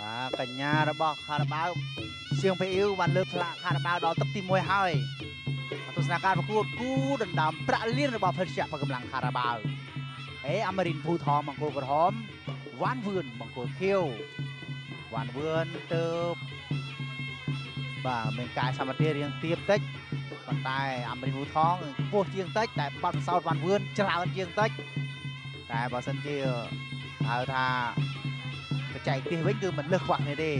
បាទកញ្ញារបស់ខារ៉ាបាវសៀងពេអ៊ីវបានលើកផ្លាកខារ៉ាបាវដល់ទឹកទី1ហើយទស្សនការប្រកួតគូដណ្ដើមប្រាក់លានរបស់ភេទជ្ជៈបកម្លាំងខារ៉ាបាវអេអាមេរិនភូថមបង្គោលក្រហមវ៉ាន់វឿនបង្គោលខៀវវ៉ាន់វឿនទៅបាទមានកាយសម្បត្តិរៀងទៀបតិចប៉ុន្តែអាមេរិនភូថងខ្ពស់ជាងតិចតែបាត់ពិសោធន៍វ៉ាន់វឿនច្រើនជាងតិចតែបើសិនជាហៅថា បច្ចេកទេសវិញគឺមិនលើសខ្វះនេះទេ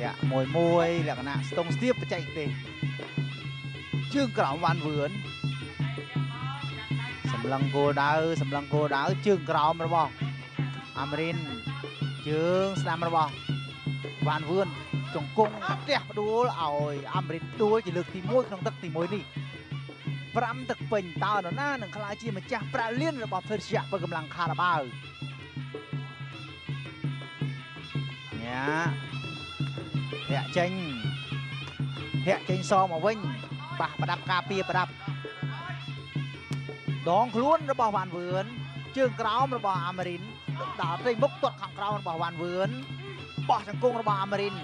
តែមួយមួយលក្ខណៈស្ទង់ស្ទាបបច្ចេកទេសជើងក្រោមវ៉ាន់វឿនសម្លឹងគោលដៅសម្លឹងគោលដៅជើងក្រោមរបស់អាមេរិនជើងស្ដាំរបស់វ៉ាន់វឿនចង្គង់ផ្ទះផ្ដួលឲ្យអាមេរិនដួលជាលើកទី1ក្នុងទឹកទី1នេះ5ទឹកពេញតើនរណានឹងក្លាយជាម្ចាស់ប្រាក់លានរបស់ភេទជ្ជៈបើកម្លាំងខារ៉ាបាវ ធាក់ចេញធាក់ចេញសមកវិញប៉ះប្រដាប់ការពារប្រដាប់ដងខ្លួនរបស់វ៉ាន់វឿនជើងក្រោមរបស់អាមេរិនដល់ទៅមុខទាត់ខាងក្រោមរបស់វ៉ាន់វឿនបោះចង្គង់របស់អាមេរិន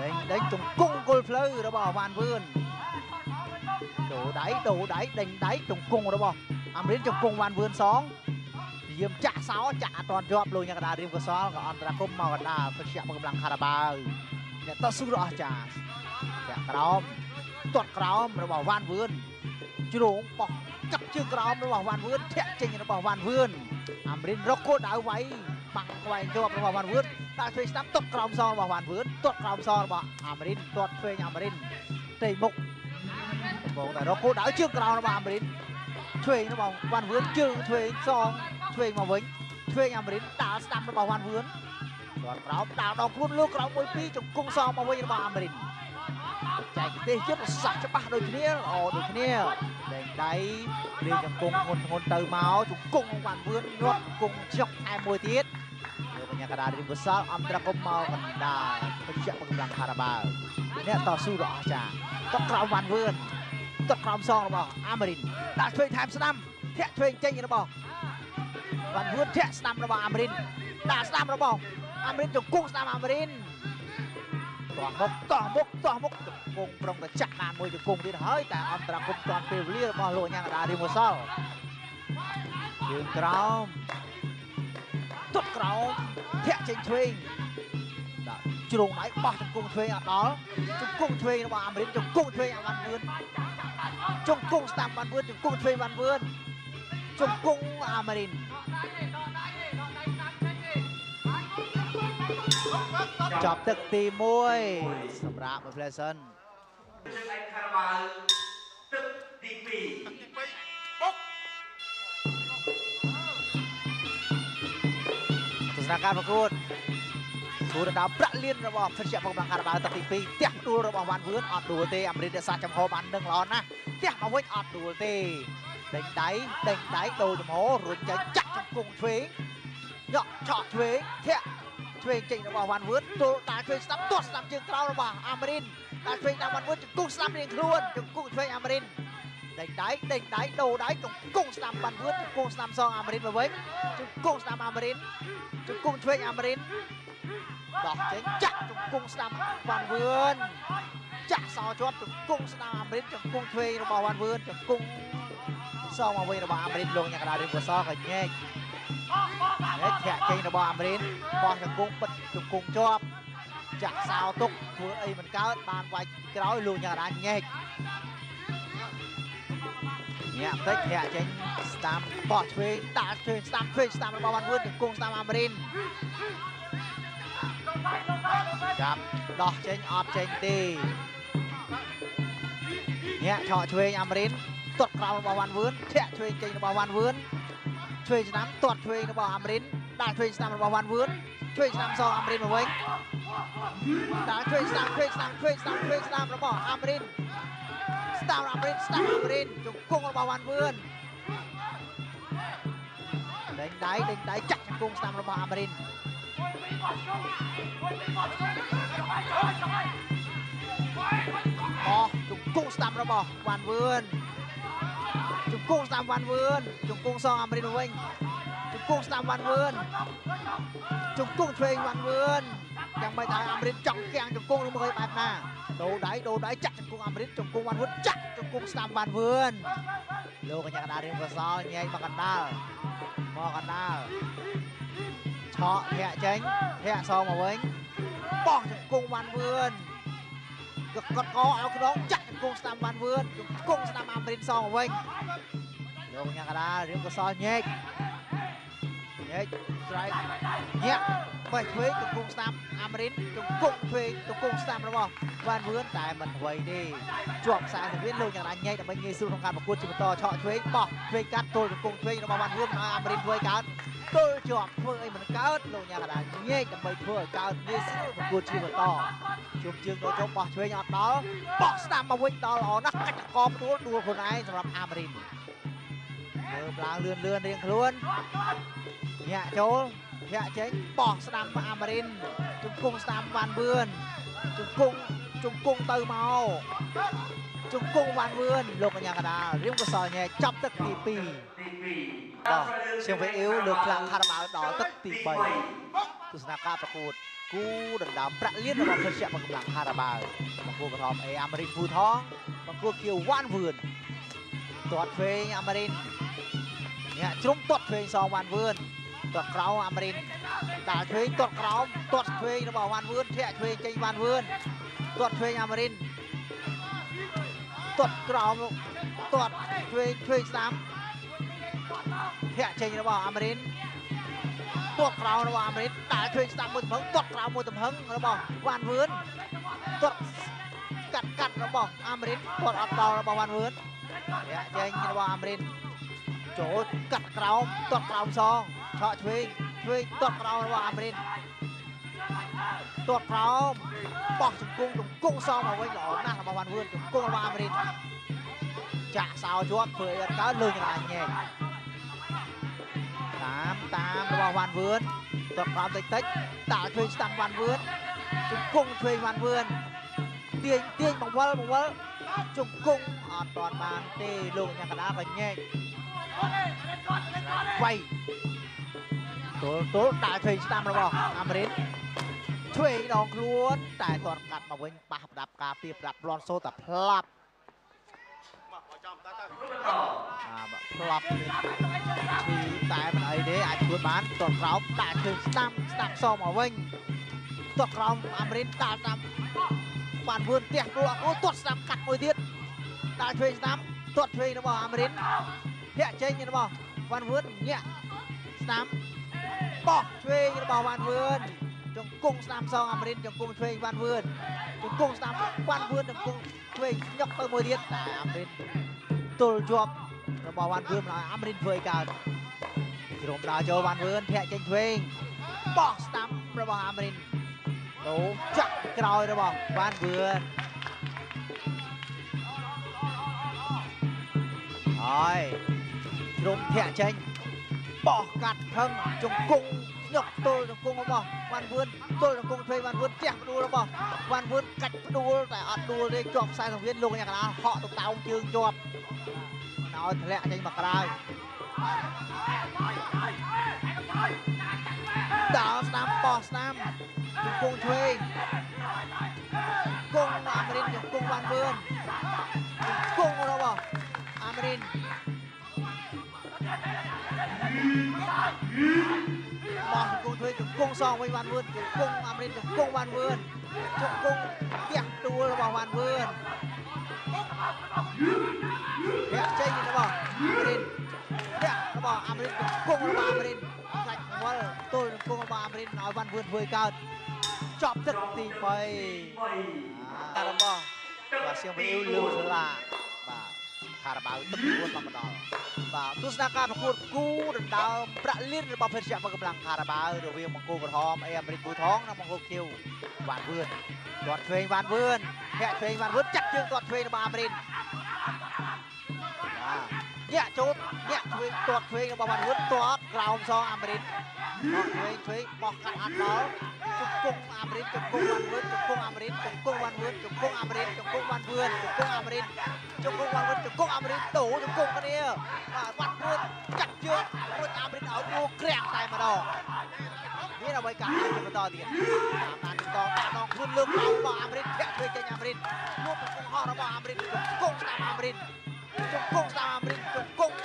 ដេញដេញចង្គង់គល់ផ្លូវរបស់វ៉ាន់វឿនដូរដៃដូរដៃដេញដៃចង្គង់របស់អាមេរិនចង្គង់វ៉ាន់វឿនសងព្យាយាមចាក់សោចាក់អត់ទាន់ជាប់លោកញ៉ាកដារៀមកសលក៏អន្តរាគមមកកដាវិជ្ជាកម្លាំងខារ៉ាបាវអ្នកតស៊ូរបស់អស្ចារ្យចាក់ក្រោមទាត់ក្រោមរបស់វ៉ាន់វឿនជ្រងបោះកាប់ជើងក្រោមរបស់វ៉ាន់វឿនធាក់ចេញរបស់វ៉ាន់វឿនអាមេរិនរកគោលដៅវាយបាំងខ្វែងជាប់របស់វ៉ាន់វឿនតែឆ្វេងស្ដាប់ទាត់ក្រោមសរបស់វ៉ាន់វឿនទាត់ក្រោមសរបស់អាមេរិនទាត់ឆ្វេងអាមេរិនទេមុខបងតែរកគោលដៅជើងក្រោមរបស់អាមេរិន ឆ្វេងរបស់វ៉ាន់វឿនជើងឆ្វេងសងឆ្វេងមកវិញឆ្វេងអាមេរិនដាល់ស្ដាំរបស់វ៉ាន់វឿនទាត់ក្រោមដាល់ដល់ខ្លួនលើក្រោមមួយពីរជង្គង់សងមកវិញរបស់អាមេរិនចែកទេសយុទ្ធសាស្ត្រច្បាស់ដូចគ្នាល្អដូចគ្នាដែងដៃរៀងជង្គង់ធ្ងន់ធ្ងន់ទៅមកជង្គង់វ៉ាន់វឿនញាត់ជង្គង់ចុកឯមួយទៀតលើបញ្ញាកដារៀងវសល់អន្តរកម្មមកកណ្ដាលបញ្ជាក់កម្លាំងខារ៉ាបាវអ្នកតស៊ូដ៏អស្ចារ្យតក្រោមវ៉ាន់វឿន តក្រោមសងរបស់អាមេរិនដាក់ឆ្វេងថែមស្ដាំធាក់ឆ្វេងចេញរបស់វ៉ាន់វឿនធាក់ស្ដាំរបស់អាមេរិនដាក់ស្ដាំរបស់អាមេរិនជង្គង់ស្ដាំអាមេរិនតោះមុខតោះមុខតោះមុខជង្គង់ប្រុងតែចាក់ណាមួយជង្គង់ទៀតហើយតែអន្តរកម្មតាន់ពេលវេលារបស់លោកញ៉ាំកដារៀងវសល់ជើងក្រោមទុតក្រោមធាក់ចេញឆ្វេងដាក់ជ្រងដៃបោះជង្គង់ឆ្វេងអត់ដល់ជង្គង់ឆ្វេងរបស់អាមេរិកជង្គង់ឆ្វេងអាវ៉ាន់វឿន ជង្គង់ស្ដាំវ៉ាន់វឿនជង្គង់ឆ្វេងវ៉ាន់វឿនជង្គង់អាមេរិកចាប់ទឹកទី1សម្រាប់មួយ Pleasant ទឹកឯខារ៉ាបាវទឹកទី2ទស្សនការប្រកួត គូរដៅប្រាក់លៀនរបស់ភិជ្ជៈបកម្លាំងការបាល់ទឹកទី2ផ្ទះដួលរបស់វ៉ាន់វឿនអត់ដួលទេអាមេរិករក្សាចំហបាននឹងល្អណាស់ផ្ទះមកវិញអត់ដួលទេដេញដៃដេញដៃដូរចំហរុញចេញចាក់ជង្គង់ឆ្វេងយកឆក់ឆ្វេងធាក់ឆ្វេងចេញរបស់វ៉ាន់វឿនទល់ដាល់ឆ្វេងស្ដាប់ទាត់ស្ដាប់ជើងក្រោមរបស់អាមេរិនដាល់ឆ្វេងដល់វ៉ាន់វឿនជង្គង់ស្ដាប់រៀងខ្លួនជង្គង់ឆ្វេងអាមេរិនដេញដៃដេញដៃដូរដៃជង្គង់ស្ដាំវ៉ាន់វឿនជង្គង់ស្ដាំសងអាមេរិនមកវិញជង្គង់ស្ដាំអាមេរិនជង្គង់ឆ្វេងអាមេរិន ដោះចេញចាក់ជង្គង់ស្ដាំវ៉ាន់វឿនចាក់សោជាប់ជង្គង់ស្ដាំអាមេរិនជង្គង់ឆ្វេងរបស់វ៉ាន់វឿនជង្គង់សងមកវិញរបស់អាមេរិនលោកញ៉ាកដារៀងកសក៏ញែកញែកធាក់ចេញរបស់អាមេរិនបោះជង្គង់បិទជង្គង់ជាប់ចាក់សោទុកធ្វើអីមិនកើតបានវាយក្រោយលោកញ៉ាកដាញែកញាក់តិចធាក់ចេញស្ដាំបោះឆ្វេងដាក់ឆ្វេងស្ដាំឆ្វេងស្ដាំរបស់វ៉ាន់វឿនជង្គង់ស្ដាំអាមេរិន ចាប់ដោះចេញអត់ចេញទេញាក់ឆក់ឆ្វេងអាមេរិនទាត់ក្រោមរបស់វ៉ាន់វឿនធាក់ឆ្វេងចេញរបស់វ៉ាន់វឿនឆ្វេងស្ដាំទាត់ឆ្វេងរបស់អាមេរិនដាក់ឆ្វេងស្ដាំរបស់វ៉ាន់វឿនឆ្វេងស្ដាំសងអាមេរិនមកវិញដាក់ឆ្វេងស្ដាំឆ្វេងស្ដាំឆ្វេងស្ដាំឆ្វេងស្ដាំរបស់អាមេរិនស្ដាំអាមេរិនស្ដាំអាមេរិនជង្គង់របស់វ៉ាន់វឿនដេញដៃដេញដៃចាក់ជង្គង់ស្ដាំរបស់អាមេរិន អស់ជង្គង់ស្ដាំរបស់វ៉ាន់វឿនជង្គង់ស្ដាំវ៉ាន់វឿនជង្គង់សងអាមេរិនមកវិញជង្គង់ស្ដាំវ៉ាន់វឿនជង្គង់ឆ្វេងវ៉ាន់វឿនយ៉ាងមិនដែរអាមេរិកចង់គាំងជង្គង់នឹងមើលបែបណាដូរដៃដូរដៃចាក់ជង្គង់អាមេរិកជង្គង់វ៉ាន់វឿនចាក់ជង្គង់ស្ដាំវ៉ាន់វឿនលោកកញ្ញាកណ្ដាលរៀងកសលញែកមកកណ្ដាលមកកណ្ដាល ឆក់ធាក់ចេញធាក់សងមកវិញបោះជង្គង់វ៉ាន់វឿនក៏កត់កឲ្យខ្នងចាក់ជង្គង់ស្ដាំវ៉ាន់វឿនជង្គង់ស្ដាំអាមេរិកសងមកវិញលោកញ៉ាកដារៀងកសលញែកញែកស្រែកញាក់បេះឆ្វេងទង្គង់ស្ដាំអាមេរិនទង្គង់ឆ្វេងទង្គង់ស្ដាំរបស់វ៉ាន់វឿនតែមិនអ្វីទេជាប់ខ្សែសង្វៀនលោកញ៉ាកដាញែកដើម្បីងាយស្រួលក្នុងការប្រកួតជាបន្តឆក់ឆ្វេងបោះឆ្វេងកាត់ទល់ទង្គង់ឆ្វេងរបស់វ៉ាន់វឿនឲ្យអាមេរិនធ្វើឲ្យកើត ទល់ជាប់ធ្វើអីមិនកើតលោកញ៉ាកដាញែកដើម្បីធ្វើឲ្យកើតងាយស្រួលប្រកួតជាបន្តជុំជើងដល់ចុងបោះឆ្វេងអត់ដល់បោះស្ដាំមកវិញដល់ល្អណាស់កាច់កបដួលដួលខ្លួនឯងសម្រាប់អាមេរិនមើលឡើងលឿនលឿនរៀងខ្លួនញាក់ចូលញាក់ចេញបោះស្ដាំអាមេរិនជង្គង់ស្ដាំវ៉ាន់វឿនជង្គង់ជង្គង់ទៅមកជង្គង់វ៉ាន់វឿនលោកកញ្ញាកដាលរៀងកសលញែកចាប់ទឹកទី2ទី បោះសៀងវេអ៊ីវលើកខ្លាំងខារបាវដល់ទឹកទី3ទស្សនការប្រកួតគូដណ្ដើមប្រាក់លានរបស់ភេសជ្ជៈបកម្លាំងខារបាវបង្គោលក្រហមអេអាមេរិកភូថងបង្គោលខៀវវ៉ាន់វឿនទាត់ឆ្វេងអាមេរិនអ្នកជ្រុំទាត់ឆ្វេងសងវ៉ាន់វឿនទាត់ក្រោមអាមេរិនដាល់ឆ្វេងទាត់ក្រោមទាត់ឆ្វេងរបស់វ៉ាន់វឿនធាក់ឆ្វេងចេញវ៉ាន់វឿនទាត់ឆ្វេងអាមេរិនទាត់ក្រោមទាត់ឆ្វេងឆ្វេងស្ដាំ ធាក់ចេញរបស់អាមេរិនទាត់ក្រោមរបស់អាមេរិនដើរជួយស្ដាប់មួយទំហឹងទាត់ក្រោមមួយទំហឹងរបស់វ៉ាន់វឿនទាត់កាត់កាត់របស់អាមេរិនទាត់អត់ដល់របស់វ៉ាន់វឿនធាក់ចេញរបស់អាមេរិនចូលកាត់ក្រោមទាត់ក្រោមសងឆក់ឆ្វេងឆ្វេងទាត់ក្រោមរបស់អាមេរិនទាត់ក្រោមបោះជង្គង់ជង្គង់សងមកវិញល្អណាស់របស់វ៉ាន់វឿនជង្គង់របស់អាមេរិនចាក់សោជាប់ធ្វើអីអត់កើតលើកយ៉ាងញែក តាមតាមរបស់វ៉ាន់វឿនទាត់ក្រោមតិចតិចដាក់ឆ្វេងស្ដាំវ៉ាន់វឿនជង្គង់ឆ្វេងវ៉ាន់វឿនទាញទាញបង្វិលបង្វិលជង្គង់អត់ទាន់បានទេលោកញ៉ាំកណ្ដាលក៏ញែកវាយទល់ទល់ដាក់ឆ្វេងស្ដាំរបស់អាមេរិកឆ្វេងដងខ្លួនតែទាត់កាត់មកវិញប៉ះប្រដាប់ការពារប្រដាប់ប្លន់សូតែផ្លាប់អាបាទផ្លាប់នេះគឺតែមិនអីទេអាច ធ្វើបានទាត់ក្រោមដាក់ជើងស្ដាំស្ដាប់សងមកវិញទាត់ក្រោមអាមេរិកដាក់ស្ដាំបានវឿនផ្ទះគូអត់គូទាត់ស្ដាំកាត់មួយទៀតដាក់ឆ្វេងស្ដាំទាត់ឆ្វេងរបស់អាមេរិកធាក់ចេញរបស់វ៉ាន់វឿនញាក់ស្ដាំបោះឆ្វេងរបស់វ៉ាន់វឿនជង្គង់ស្ដាំសងអាមេរិកជង្គង់ឆ្វេងវ៉ាន់វឿនជង្គង់ស្ដាំវ៉ាន់វឿនជង្គង់ឆ្វេងញុកទៅមួយទៀតតែអាមេរិកទល់ជាប់របស់វ៉ាន់វឿនមិនឲ្យអាមេរិកធ្វើឲ្យកើត ជ្រុំដើរចូលវ៉ាន់វឿនធាក់ចេញឆ្វេងបោះស្ដាំរបស់អាមេរិនដូរចាក់ក្រោយរបស់វ៉ាន់វឿនហើយជ្រុំធាក់ចេញបោះកាត់ផឹងជង្គង់ញុកទល់ជង្គង់របស់វ៉ាន់វឿនទល់ជង្គង់ឆ្វេងវ៉ាន់វឿនផ្ទះផ្ដួលរបស់វ៉ាន់វឿនកាច់ផ្ដួលតែអត់ដួលទេជាប់ខ្សែសង្វៀនលោកអ្នកកណ្ដាលហក់ទៅតោងជើងជាប់មិនឲ្យធ្លាក់ចេញមកក្រៅ ដើរស្ដាំបោះស្ដាំជង្គង់ឆ្វេងគង់អាមេរិនជង្គង់វ៉ាន់វឿនជង្គង់របស់អាមេរិនបោះជង្គង់ឆ្វេងជង្គង់សងវិញវ៉ាន់វឿនជង្គង់អាមេរិនជង្គង់វ៉ាន់វឿនជង្គង់ផ្ទះដួលរបស់វ៉ាន់វឿន ធាក់ចេញរបស់អាមេរិនធាក់របស់អាមេរិនជង្គង់របស់អាមេរិនសាច់វល់ទល់នឹងគង់របស់អាមេរិកឲ្យវ៉ាន់វឿនធ្វើឲ្យកើតចប់ទឹកទី3អារបស់បាទសៀងវីអ៊ូលូសាឡាបាទខារ៉ាបាវទឹកទី4បានមកដល់បាទទស្សនការប្រកួតគូដណ្ដើមប្រាក់លានរបស់ភេទជ្ជៈបកម្លាំងខារ៉ាបាវរវាងបង្គោលក្រហមអេអាមេរិកពូថងនិងបង្គោលខៀវវ៉ាន់វឿនទាត់ឆ្វេងវ៉ាន់វឿន ធាក់ឆ្វេងវ៉ាន់វឿនចាក់ជើងទាត់ឆ្វេងរបស់អាមេរិកបាទញាក់ចូលញាក់ធ្វើទាត់ធ្វើរបស់វ៉ាន់វឿនទាត់ក្រោមសងអាមេរិកបោះធ្វើធ្វើបោះកាត់អត់ដល់ជង្គង់អាមេរិកជង្គង់វ៉ាន់វឿនជង្គង់អាមេរិកជង្គង់វ៉ាន់វឿនជង្គង់អាមេរិកជង្គង់វ៉ាន់វឿនជង្គង់អាមេរិកជង្គង់វ៉ាន់វឿនជង្គង់អាមេរិកដូរជង្គង់គ្នាបាទវ៉ាន់វឿនចាក់ជើងរួចអាមេរិកឲ្យគូក្រាំងតែម្ដងមានអ្វីកើតឡើងជាបន្តទៀតតាមដាន បន្តដាក់ដងខ្លួនលើកឡើងរបស់អាមេរិកធាក់ធ្វើចេញអាមេរិកលួចជង្គង់ហោះរបស់អាមេរិកជង្គង់ស្ដាំអាមេរិកជង្គង់ស្ដាំអាមេរិកជង្គង់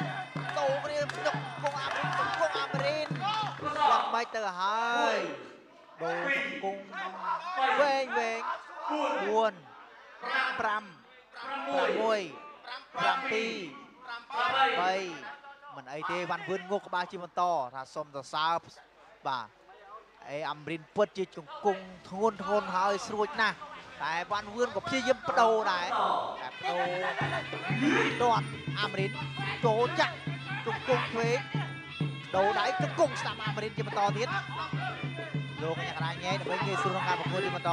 ដូរគ្នាជង្គង់អាមេរិកជង្គង់អាមេរិកយ៉ាងម៉េចទៅហើយដូរជង្គង់វែងវែង4 5 6 7 3មិនអីទេវ៉ាន់វឿនងុកក្បាលជាបន្តថាសុំសរសើរបាទ អេអាមរិនពិតជាជង្គង់ធ្ងន់ធ្ងរហើយស្រួចណាស់តែវ៉ាន់វឿនក៏ព្យាយាមបដូរដែរតែបដូរទាត់អាមរិនចូលចាក់ជង្គង់ឆ្វេងដូរដៃជង្គង់ស្ដាំអាមរិនជាបន្តទៀតលោកកញ្ញាកណ្ដាលញ៉ែដើម្បីងាយស្រួលក្នុងការប្រកួតជាបន្ត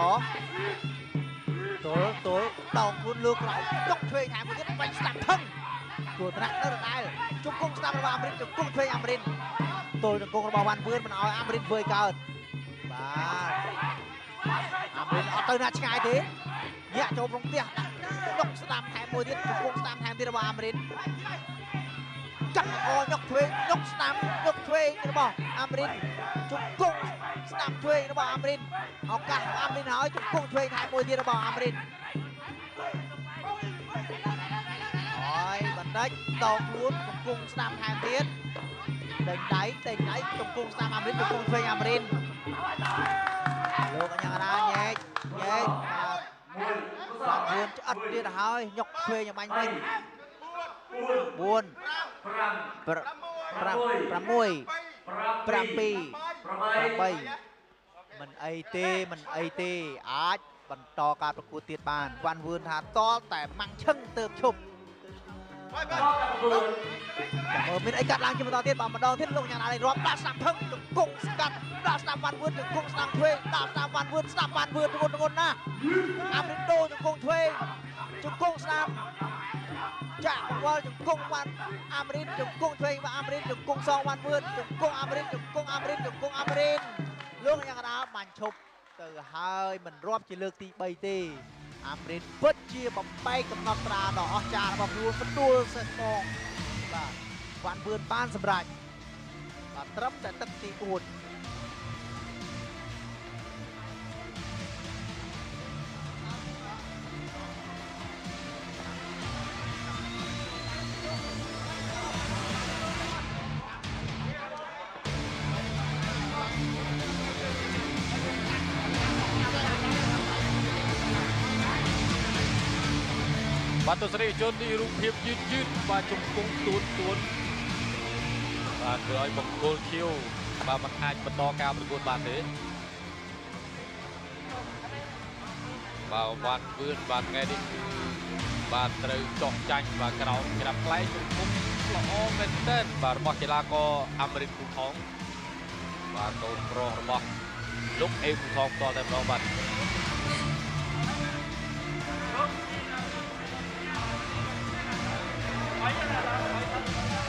ទល់ទល់ដងខ្លួនលើក្រោយចុកឆ្វេងថែមមួយទៀតបាញ់ស្ដាំផឹងគួរត្រាក់នៅដដែលជង្គង់ស្ដាំរបស់អាមរិនជង្គង់ឆ្វេងអាមរិនទល់ជង្គង់របស់វ៉ាន់វឿនមិនឲ្យអាមរិនធ្វើឲ្យកើតបាទ អាមរិនអត់ទៅណាឆ្ងាយទេញាក់ចូលក្នុងផ្ទះដាក់ដុកស្ដាំថែមមួយទៀតជង្គង់ស្ដាំថែមទៀតរបស់អាមរិនចាក់អញុកឆ្វេងញុកស្ដាំញុកឆ្វេងរបស់អាមរិនជង្គង់ស្ដាំឆ្វេងរបស់អាមរិនឱកាសរបស់អាមរិនហើយជង្គង់ឆ្វេងថែមមួយទៀតរបស់អាមរិនហើយបណ្ឌិតតោខ្លួនជង្គង់ស្ដាំថែមទៀតដេញដៃដេញដៃជង្គង់ស្ដាំអាមរិនជង្គង់ឆ្វេងអាមរិន លោកអញ្ញាកណាញែកញែកបាទបាទខ្លួនឆ្អិតទៀតហើយញុកឆ្វេងឲ្យបាញ់វិញ4 5 6 7 8មិនអីទេមិនអីទេអាចបន្តការប្រកួតទៀតបានវ៉ាន់វឿនថាតលតែម៉ាំងឈឹងទៅឈប់ មើលមានអីកាត់ឡើងជាបន្តទៀតបាទម្ដងទៀតលោកញ៉ាំណាលេរាប់ដាក់ស្ដាប់ភឹងជង្គង់ស្កាត់ដាក់ស្ដាប់វ៉ាន់វឿនជង្គង់ស្ដាប់ឆ្វេងដាក់ស្ដាប់វ៉ាន់វឿនស្ដាប់វ៉ាន់វឿនធ្ងន់ធ្ងរណាស់អាមេរិកដូជង្គង់ឆ្វេងជង្គង់ស្ដាប់ចាក់វល់ជង្គង់វ៉ាន់អាមេរិកជង្គង់ឆ្វេងវ៉ាន់អាមេរិកជង្គង់សងវ៉ាន់វឿនជង្គង់អាមេរិកជង្គង់អាមេរិកជង្គង់អាមេរិកលោកយ៉ាងណាបាញ់ឈប់ទៅហើយមិនរាប់ជាលើកទី3ទេ អាមេរិកពិតជាបំបែកកំណត់ត្រាដ៏អស្ចារ្យរបស់ខ្លួនផ្ដួលសេះមកបាទវ៉ាន់វឿនបានសម្រេចបាទត្រឹមតែទឹកទី4 បាទទស្សនិកជននេះរូបភាពយឺតយឺតបាទជង្គង់ទួនទួនបាទធ្វើឲ្យបង្គោលខៀវបាទមិនអាចបន្តការប្រកួតបានទេបាទវ៉ាន់វឿនបាទថ្ងៃនេះគឺបាទត្រូវចោះចាញ់បាទក្រោមក្រាបផ្លែជង្គង់ល្អមែនទែនបាទរបស់កីឡាករអាមេរិកគូថងបាទកូនប្រុសរបស់លោកអេគូថងផ្ទាល់តែម្ដងបាទ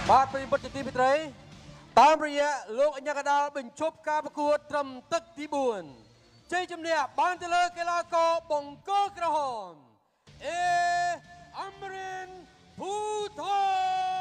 បាទប្រិយមិត្តជាទីមេត្រី តាមរយៈលោកអញ្ញាកដាលបញ្ឈប់ការប្រកួតត្រឹមទឹកទី4ជ័យជំនះបានទៅលើកីឡាករបង្គោលក្រហមអេអមរិនភូថង